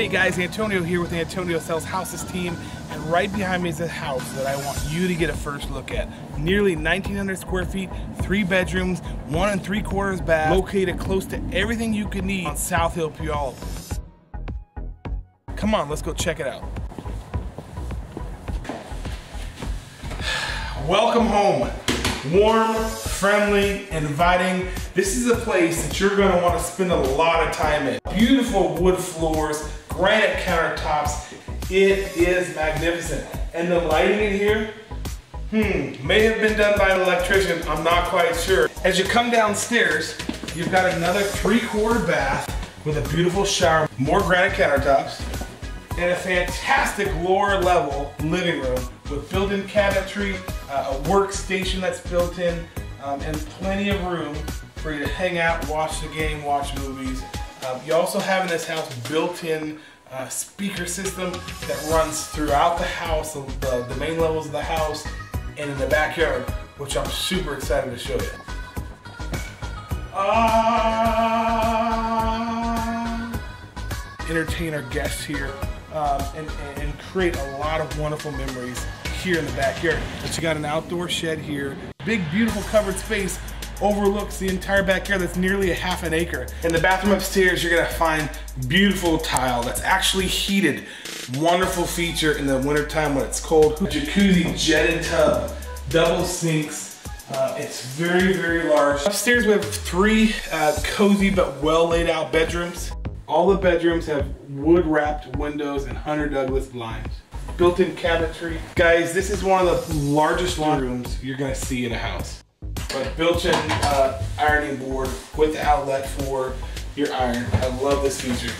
Hey guys, Antonio here with Antonio Sells Houses team, and right behind me is a house that I want you to get a first look at. Nearly 1,900 square feet, three bedrooms, one and three quarters bath, located close to everything you could need on South Hill, Puyallup. Come on, let's go check it out. Welcome home. Warm, friendly, inviting. This is a place that you're gonna wanna spend a lot of time in. Beautiful wood floors, granite countertops. It is magnificent. And the lighting in here, hmm, may have been done by an electrician, I'm not quite sure. As you come downstairs, you've got another three quarter bath with a beautiful shower, more granite countertops, and a fantastic lower level living room with built-in cabinetry, uh, a workstation that's built in, um, and plenty of room for you to hang out, watch the game, watch movies. Um, you also have in this house built-in uh, speaker system that runs throughout the house, the, the, main levels of the house, and in the backyard, which I'm super excited to show you. Ah! entertain our guests here um, and, and create a lot of wonderful memories here in the backyard. But you got an outdoor shed here, big beautiful covered space overlooks the entire backyard that's nearly a half an acre. In the bathroom upstairs, you're gonna find beautiful tile that's actually heated. Wonderful feature in the wintertime when it's cold. Jacuzzi jetted tub, double sinks, uh, it's very, very large. Upstairs we have three uh, cozy but well laid out bedrooms. All the bedrooms have wood wrapped windows and Hunter Douglas blinds. Built-in cabinetry. Guys, this is one of the largest laundry rooms you're gonna see in a house. But built-in uh, ironing board with the outlet for your iron. I love this feature.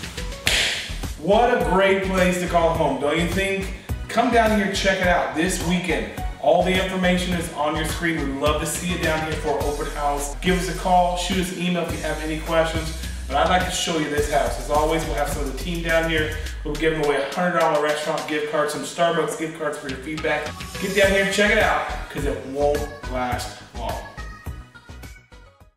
What a great place to call home, don't you think? Come down here, check it out this weekend. All the information is on your screen. We'd love to see you down here for open house. Give us a call, shoot us an email if you have any questions. But I'd like to show you this house. As always, we'll have some of the team down here. We'll be giving away a $100 restaurant gift card, some Starbucks gift cards for your feedback. Get down here and check it out, because it won't last